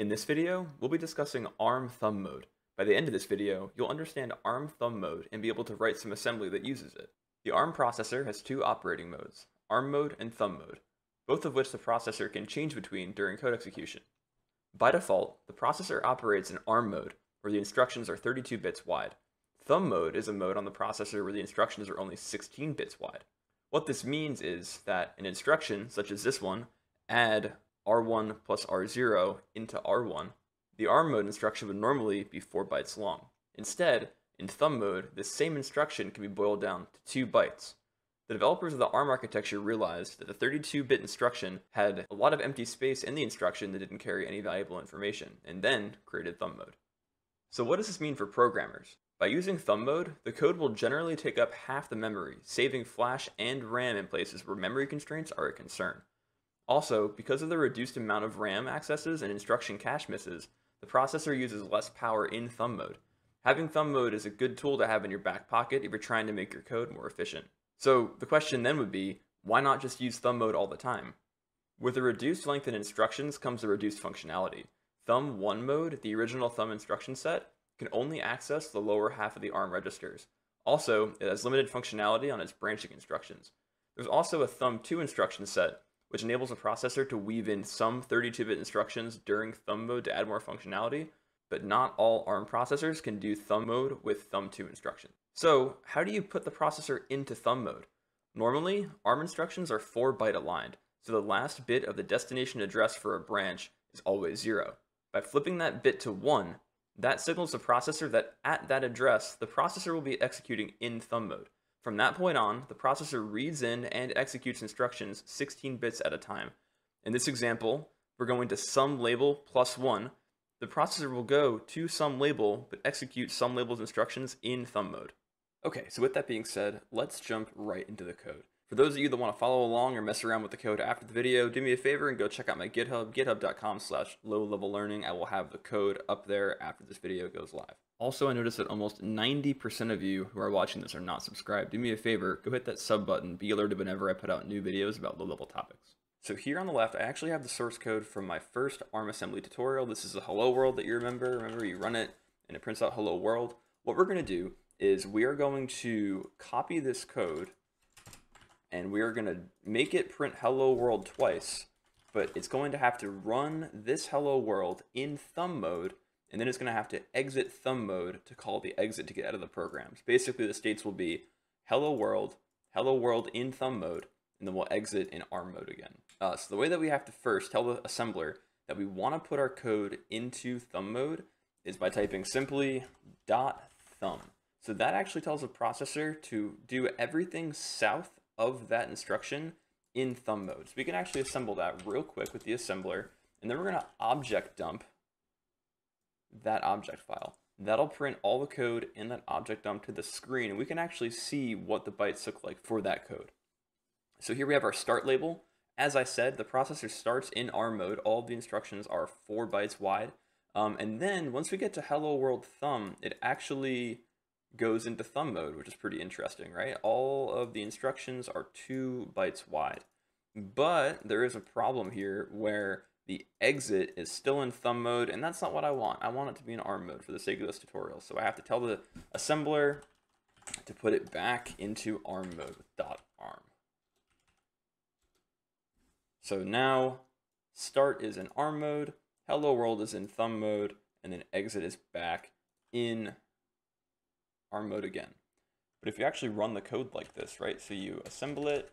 In this video, we'll be discussing ARM thumb mode. By the end of this video, you'll understand ARM thumb mode and be able to write some assembly that uses it. The ARM processor has two operating modes, ARM mode and thumb mode, both of which the processor can change between during code execution. By default, the processor operates in ARM mode, where the instructions are 32 bits wide. Thumb mode is a mode on the processor where the instructions are only 16 bits wide. What this means is that an instruction, such as this one, add R1 plus R0 into R1, the ARM mode instruction would normally be 4 bytes long. Instead, in thumb mode, this same instruction can be boiled down to 2 bytes. The developers of the ARM architecture realized that the 32-bit instruction had a lot of empty space in the instruction that didn't carry any valuable information, and then created thumb mode. So what does this mean for programmers? By using thumb mode, the code will generally take up half the memory, saving flash and RAM in places where memory constraints are a concern. Also, because of the reduced amount of RAM accesses and instruction cache misses, the processor uses less power in thumb mode. Having thumb mode is a good tool to have in your back pocket if you're trying to make your code more efficient. So the question then would be, why not just use thumb mode all the time? With a reduced length in instructions comes a reduced functionality. Thumb 1 mode, the original thumb instruction set, can only access the lower half of the ARM registers. Also, it has limited functionality on its branching instructions. There's also a thumb 2 instruction set, which enables the processor to weave in some 32-bit instructions during thumb mode to add more functionality, but not all ARM processors can do thumb mode with thumb 2 instructions. So, how do you put the processor into thumb mode? Normally, ARM instructions are 4 byte aligned, so the last bit of the destination address for a branch is always 0. By flipping that bit to 1, that signals the processor that at that address, the processor will be executing in thumb mode. From that point on, the processor reads in and executes instructions 16 bits at a time. In this example, we're going to sum label plus 1. The processor will go to sum label, but execute sum label's instructions in thumb mode. Okay, so with that being said, let's jump right into the code. For those of you that want to follow along or mess around with the code after the video, do me a favor and go check out my GitHub, github.com slash low-level-learning. I will have the code up there after this video goes live. Also, I noticed that almost 90% of you who are watching this are not subscribed. Do me a favor, go hit that sub button, be alerted whenever I put out new videos about low-level topics. So here on the left, I actually have the source code from my first ARM assembly tutorial. This is a hello world that you remember. Remember, you run it and it prints out hello world. What we're going to do is we are going to copy this code and we are going to make it print hello world twice, but it's going to have to run this hello world in thumb mode, and then it's going to have to exit thumb mode to call the exit to get out of the programs. Basically, the states will be hello world, hello world in thumb mode, and then we'll exit in ARM mode again. Uh, so the way that we have to first tell the assembler that we want to put our code into thumb mode is by typing simply dot thumb. So that actually tells the processor to do everything south of that instruction in thumb mode. So we can actually assemble that real quick with the assembler, and then we're gonna object dump that object file. That'll print all the code in that object dump to the screen, and we can actually see what the bytes look like for that code. So here we have our start label. As I said, the processor starts in ARM mode. All the instructions are four bytes wide. Um, and then once we get to hello world thumb, it actually goes into thumb mode, which is pretty interesting, right? All of the instructions are two bytes wide. But there is a problem here where the exit is still in thumb mode, and that's not what I want. I want it to be in ARM mode for the sake of this tutorial. So I have to tell the assembler to put it back into ARM mode with .arm. So now start is in ARM mode, hello world is in thumb mode, and then exit is back in ARM mode again. But if you actually run the code like this, right? So you assemble it,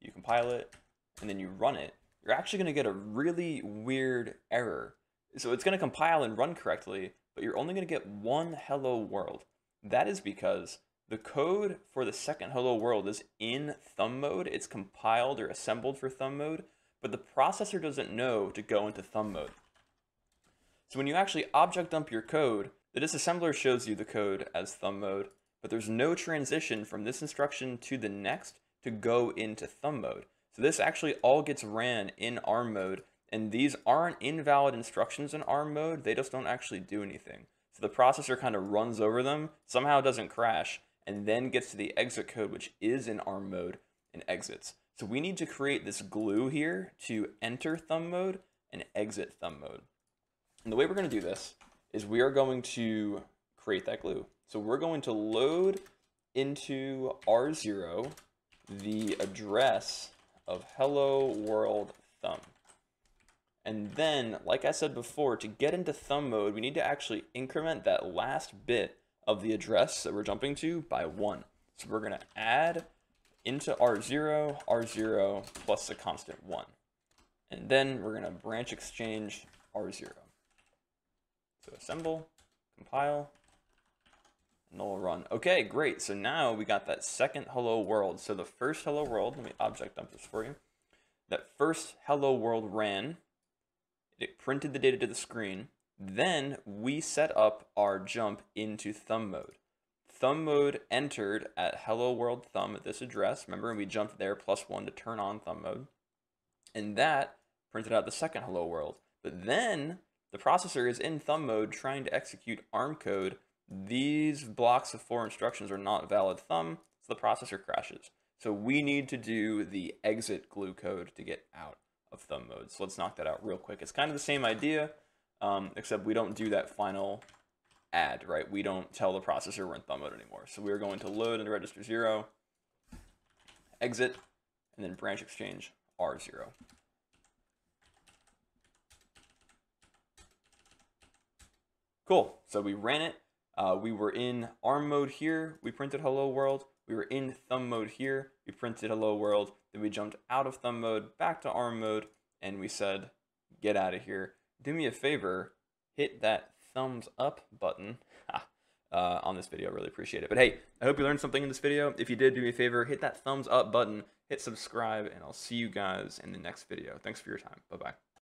you compile it, and then you run it, you're actually going to get a really weird error. So it's going to compile and run correctly, but you're only going to get one hello world. That is because the code for the second hello world is in thumb mode. It's compiled or assembled for thumb mode, but the processor doesn't know to go into thumb mode. So when you actually object dump your code, the disassembler shows you the code as thumb mode, but there's no transition from this instruction to the next to go into thumb mode. So this actually all gets ran in ARM mode, and these aren't invalid instructions in ARM mode, they just don't actually do anything. So the processor kind of runs over them, somehow doesn't crash, and then gets to the exit code, which is in ARM mode, and exits. So we need to create this glue here to enter thumb mode and exit thumb mode. And the way we're going to do this is we are going to create that glue. So we're going to load into R0 the address of hello world thumb. And then, like I said before, to get into thumb mode, we need to actually increment that last bit of the address that we're jumping to by one. So we're gonna add into R0, R0 plus the constant one. And then we're gonna branch exchange R0. So assemble, compile, and we'll run. Okay, great. So now we got that second hello world. So the first hello world, let me object dump this for you. That first hello world ran. It printed the data to the screen. Then we set up our jump into thumb mode. Thumb mode entered at hello world thumb at this address. Remember, we jumped there plus one to turn on thumb mode. And that printed out the second hello world. But then the processor is in thumb mode trying to execute ARM code these blocks of four instructions are not valid thumb, so the processor crashes. So we need to do the exit glue code to get out of thumb mode. So let's knock that out real quick. It's kind of the same idea, um, except we don't do that final add, right? We don't tell the processor we're in thumb mode anymore. So we're going to load into register 0, exit, and then branch exchange R0. Cool. So we ran it. Uh, we were in ARM mode here, we printed hello world. We were in thumb mode here, we printed hello world. Then we jumped out of thumb mode, back to ARM mode, and we said, get out of here. Do me a favor, hit that thumbs up button uh, on this video. Really appreciate it. But hey, I hope you learned something in this video. If you did, do me a favor, hit that thumbs up button, hit subscribe, and I'll see you guys in the next video. Thanks for your time. Bye-bye.